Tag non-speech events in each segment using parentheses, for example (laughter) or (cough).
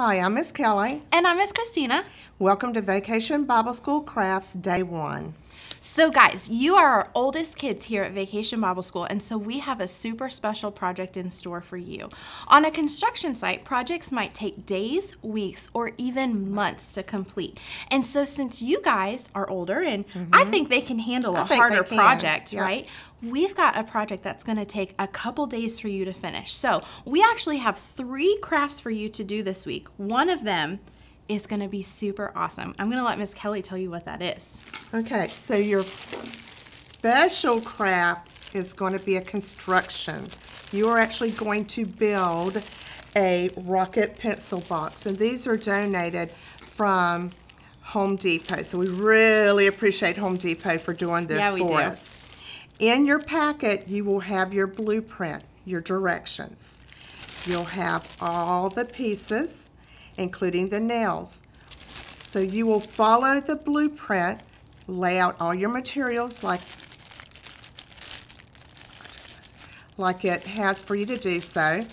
Hi, I'm Miss Kelly. And I'm Miss Christina. Welcome to Vacation Bible School Crafts Day 1. So, guys, you are our oldest kids here at Vacation Bible School, and so we have a super special project in store for you. On a construction site, projects might take days, weeks, or even months to complete. And so, since you guys are older, and mm-hmm. I think they can handle a harder project, yep. right? We've got a project that's going to take a couple days for you to finish. So, we actually have three crafts for you to do this week. One of them is going to be super awesome. I'm going to let Miss Kelly tell you what that is. Okay, so your special craft is going to be a construction. You are actually going to build a rocket pencil box, and these are donated from Home Depot. So we really appreciate Home Depot for doing this yeah, for do. us. In your packet, you will have your blueprint, your directions. You'll have all the pieces including the nails. So you will follow the blueprint, lay out all your materials like, like it has for you to do so.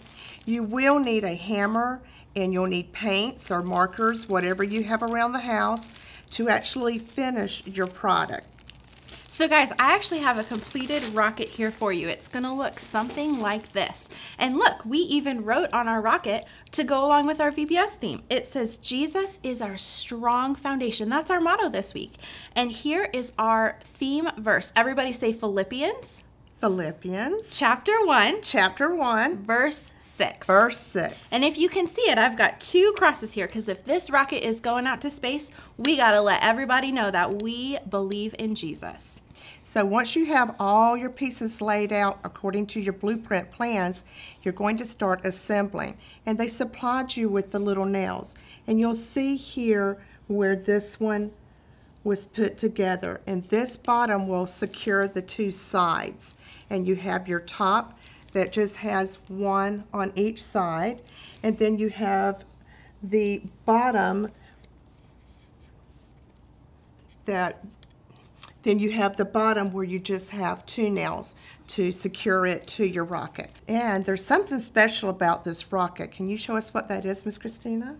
You will need a hammer and you'll need paints or markers, whatever you have around the house, to actually finish your product. So guys, I actually have a completed rocket here for you. It's gonna look something like this. And look, we even wrote on our rocket to go along with our VBS theme. It says, Jesus is our strong foundation. That's our motto this week. And here is our theme verse. Everybody say Philippians. Philippians. Chapter 1. Chapter 1. Verse 6. Verse 6. And if you can see it, I've got two crosses here because if this rocket is going out to space, we got to let everybody know that we believe in Jesus. So once you have all your pieces laid out according to your blueprint plans, you're going to start assembling. And they supplied you with the little nails. And you'll see here where this one was put together. And this bottom will secure the two sides. And you have your top that just has one on each side. And then you have the bottom that then you have the bottom where you just have two nails to secure it to your rocket. And there's something special about this rocket. Can you show us what that is, Miss Christina?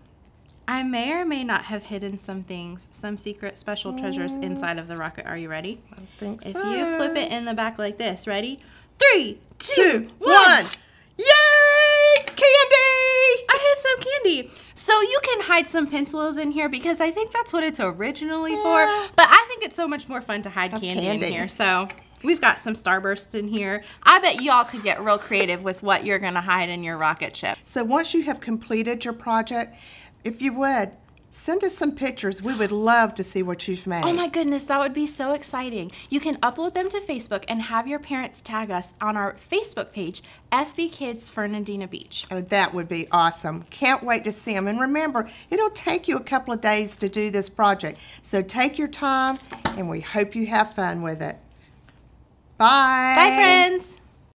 I may or may not have hidden some things, some secret special treasures inside of the rocket. Are you ready? I think if so. If you flip it in the back like this, ready? Three, two, two one. one. Yay! Candy! I hid some candy. So you can hide some pencils in here because I think that's what it's originally yeah. for. But I think it's so much more fun to hide candy, candy in here. So We've got some starbursts in here. I bet y'all could get real creative with what you're gonna hide in your rocket ship. So once you have completed your project, if you would, Send us some pictures. We would (gasps) love to see what you've made. Oh my goodness, that would be so exciting. You can upload them to Facebook and have your parents tag us on our Facebook page, FB Kids Fernandina Beach. Oh, that would be awesome. Can't wait to see them. And remember, it'll take you a couple of days to do this project. So take your time, and we hope you have fun with it. Bye. Bye, friends.